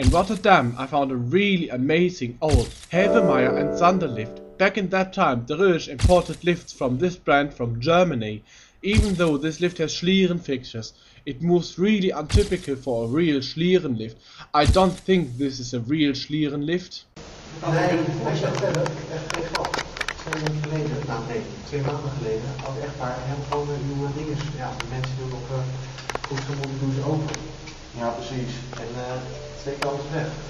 In Rotterdam, I found a really amazing old Hävemeier and Sander lift. Back in that time, Reus imported lifts from this brand from Germany. Even though this lift has Schlieren fixtures, it moves really untypical for a real Schlieren lift. I don't think this is a real Schlieren lift. Ja, precies. En uh, twee kanten weg.